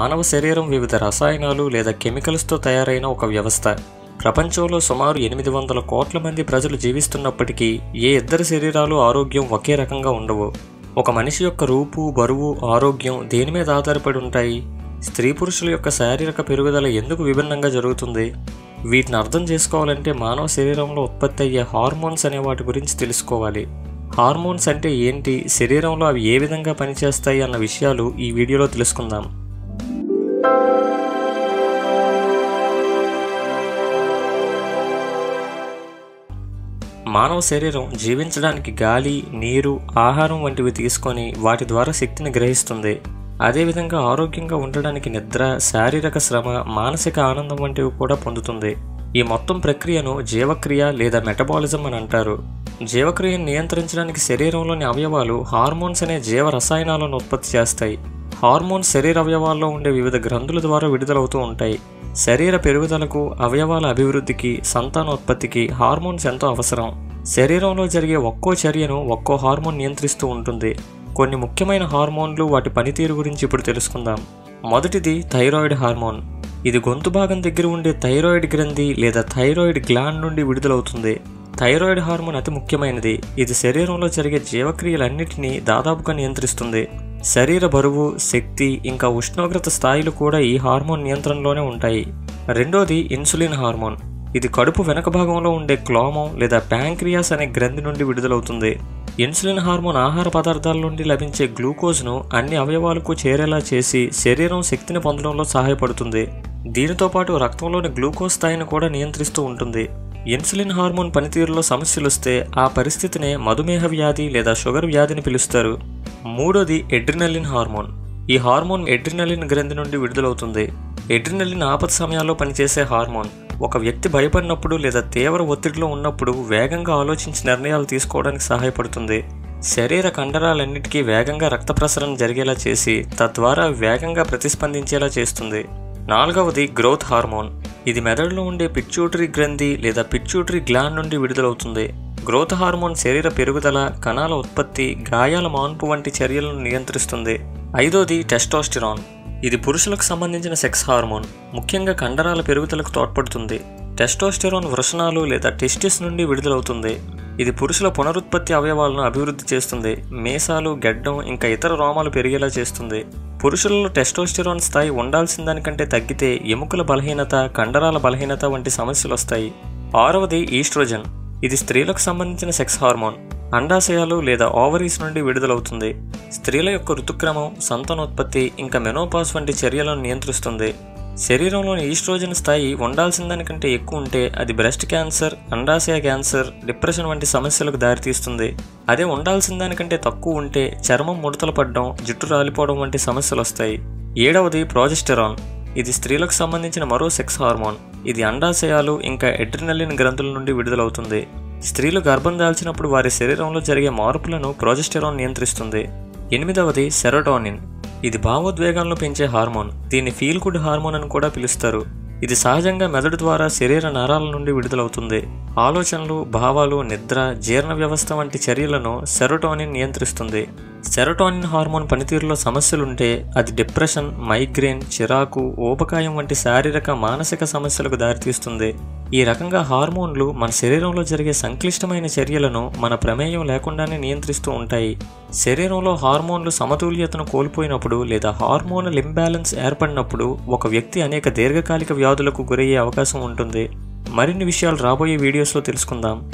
మానవ శరీరం వివిధ రసాయనాలు లేదా కెమికల్స్తో తయారైన ఒక వ్యవస్థ. ప్రపంచంలో సుమారు ఎనిమిది వందల కోట్ల మంది ప్రజలు జీవిస్తున్నప్పటికీ ఏ ఇద్దరి శరీరాలు ఆరోగ్యం ఒకే రకంగా ఉండవు. ఒక మనిషి యొక్క రూపు బరువు ఆరోగ్యం దేని మీద ఆధారపడి ఉంటాయి? స్త్రీ పురుషుల యొక్క శారీరక పెరుగుదల ఎందుకు విభిన్నంగా జరుగుతుంది? వీటిని అర్థం చేసుకోవాలంటే మానవ శరీరంలో ఉత్పత్తి అయ్యే హార్మోన్స్ అనే వాటి గురించి తెలుసుకోవాలి. హార్మోన్స్ అంటే ఏంటి? శరీరంలో అవి ఏ విధంగా పనిచేస్తాయి అన్న విషయాలు ఈ వీడియోలో తెలుసుకుందాం. మానవ శరీరం జీవించడానికి గాలి నీరు ఆహారం వంటివి తీసుకొని వాటి ద్వారా శక్తిని గ్రహిస్తుంది. అదేవిధంగా ఆరోగ్యంగా ఉండడానికి నిద్ర శారీరక శ్రమ మానసిక ఆనందం వంటివి కూడా పొందుతుంది. ఈ మొత్తం ప్రక్రియను జీవక్రియ లేదా మెటబాలిజం అని అంటారు. జీవక్రియను నియంత్రించడానికి శరీరంలోని అవయవాలు హార్మోన్స్ అనే జీవ రసాయనాలను ఉత్పత్తి చేస్తాయి. హార్మోన్స్ శరీర అవయవాల్లో ఉండే వివిధ గ్రంథుల ద్వారా విడుదలవుతూ ఉంటాయి. శరీర పెరుగుదలకు అవయవాల అభివృద్ధికి సంతానోత్పత్తికి హార్మోన్స్ ఎంతో అవసరం. శరీరంలో జరిగే ఒక్కో చర్యను ఒక్కో హార్మోన్ నియంత్రిస్తూ ఉంటుంది. కొన్ని ముఖ్యమైన హార్మోన్లు వాటి పనితీరు గురించి ఇప్పుడు తెలుసుకుందాం. మొదటిది థైరాయిడ్ హార్మోన్. ఇది గొంతు భాగం దగ్గర ఉండే థైరాయిడ్ గ్రంథి లేదా థైరాయిడ్ గ్లాండ్ నుండి విడుదలవుతుంది. థైరాయిడ్ హార్మోన్ అతి ముఖ్యమైనది. ఇది శరీరంలో జరిగే జీవక్రియలన్నింటినీ దాదాపుగా నియంత్రిస్తుంది. శరీర బరువు శక్తి ఇంకా ఉష్ణోగ్రత స్థాయిలు కూడా ఈ హార్మోన్ నియంత్రణలోనే ఉంటాయి. రెండోది ఇన్సులిన్ హార్మోన్. ఇది కడుపు వెనక భాగంలో ఉండే క్లోమం లేదా ప్యాంక్రియాస్ అనే గ్రంథి నుండి విడుదలవుతుంది. ఇన్సులిన్ హార్మోన్ ఆహార పదార్థాల నుండి లభించే గ్లూకోజ్ను అన్ని అవయవాలకు చేరేలా చేసి శరీరం శక్తిని పొందడంలో సహాయపడుతుంది. దీనితో పాటు రక్తంలోని గ్లూకోజ్ స్థాయిని కూడా నియంత్రిస్తూ ఉంటుంది. ఇన్సులిన్ హార్మోన్ పనితీరులో సమస్యలు వస్తే ఆ పరిస్థితినే మధుమేహ వ్యాధి లేదా షుగర్ వ్యాధిని పిలుస్తారు. మూడోది ఎడ్రినలిన్ హార్మోన్ ఈ హార్మోన్ ఎడ్రినలిన్ గ్రంథి నుండి విడుదలవుతుంది. ఎడ్రినలిన్ ఆపద సమయాల్లో పనిచేసే హార్మోన్ ఒక వ్యక్తి భయపడినప్పుడు లేదా తీవ్ర ఒత్తిడిలో ఉన్నప్పుడు వేగంగా ఆలోచించి నిర్ణయాలు తీసుకోవడానికి సహాయపడుతుంది. శరీర కండరాలన్నిటికీ వేగంగా రక్త ప్రసరణ జరిగేలా చేసి తద్వారా వేగంగా ప్రతిస్పందించేలా చేస్తుంది. నాలుగవది గ్రోత్ హార్మోన్ ఇది మెదడులో ఉండే పిచ్యూటరీ గ్రంథి లేదా పిచ్యూటరీ గ్లాండ్ నుండి విడుదలవుతుంది. గ్రోత్ హార్మోన్ శరీర పెరుగుదల కణాల ఉత్పత్తి గాయాల మాన్పు వంటి చర్యలను నియంత్రిస్తుంది. ఐదోది టెస్టోస్టిరాన్. ఇది పురుషులకు సంబంధించిన సెక్స్ హార్మోన్. ముఖ్యంగా కండరాల పెరుగుదలకు తోడ్పడుతుంది. టెస్టోస్టెరోన్ వృషణాలు లేదా టెస్టిస్ నుండి విడుదలవుతుంది. ఇది పురుషుల పునరుత్పత్తి అవయవాలను అభివృద్ధి చేస్తుంది. మేసాలు గెడ్డం ఇంకా ఇతర రోమాలు పెరిగేలా చేస్తుంది. పురుషులలో టెస్టోస్టెరాన్ స్థాయి ఉండాల్సిన దానికంటే తగ్గితే ఎముకల బలహీనత కండరాల బలహీనత వంటి సమస్యలు వస్తాయి. ఆరవది ఈస్ట్రోజన్. ఇది స్త్రీలకు సంబంధించిన సెక్స్ హార్మోన్. అండాశయాలు లేదా ఓవరీస్ నుండి విడుదలవుతుంది. స్త్రీల యొక్క ఋతుక్రమం సంతానోత్పత్తి ఇంకా మెనోపాస్ వంటి చర్యలను నియంత్రిస్తుంది. శరీరంలోని ఈస్ట్రోజన్ స్థాయి ఉండాల్సిన దానికంటే ఎక్కువ ఉంటే అది బ్రెస్ట్ క్యాన్సర్ అండాశయ క్యాన్సర్ డిప్రెషన్ వంటి సమస్యలకు దారితీస్తుంది. అదే ఉండాల్సిన దానికంటే తక్కువ ఉంటే చర్మం ముడతలు పడడం జుట్టు రాలిపోవడం వంటి సమస్యలు వస్తాయి. ఏడవది ప్రోజెస్టెరాన్. ఇది స్త్రీలకు సంబంధించిన మరో సెక్స్ హార్మోన్. ఇది అండాశయాలు ఇంకా ఎడ్రినలిన్ గ్రంథుల నుండి విడుదలవుతుంది. స్త్రీలు గర్భం దాల్చినప్పుడు వారి శరీరంలో జరిగే మార్పులను ప్రొజెస్టెరాన్ నియంత్రిస్తుంది. ఎనిమిదవది సెరోటోనిన్. ఇది భావోద్వేగాలను పెంచే హార్మోన్. దీన్ని ఫీల్ గుడ్ హార్మోన్ అని కూడా పిలుస్తారు. ఇది సహజంగా మెదడు ద్వారా శరీర నరాల నుండి విడుదలవుతుంది. ఆలోచనలు భావాలు నిద్ర జీర్ణ వ్యవస్థ వంటి చర్యలను సెరోటోనిన్ నియంత్రిస్తుంది. సెరటోనిన్ హార్మోన్ పనితీరులో సమస్యలుంటే అది డిప్రెషన్ మైగ్రేన్ చిరాకు ఊబకాయం వంటి శారీరక మానసిక సమస్యలకు దారితీస్తుంది. ఈ రకంగా హార్మోన్లు మన శరీరంలో జరిగే సంక్లిష్టమైన చర్యలను మన ప్రమేయం లేకుండానే నియంత్రిస్తూ ఉంటాయి. శరీరంలో హార్మోన్లు సమతుల్యతను కోల్పోయినప్పుడు లేదా హార్మోనల్ ఇంబ్యాలెన్స్ ఏర్పడినప్పుడు ఒక వ్యక్తి అనేక దీర్ఘకాలిక వ్యాధులకు గురయ్యే అవకాశం ఉంటుంది. మరిన్ని విషయాలు రాబోయే వీడియోస్లో తెలుసుకుందాం.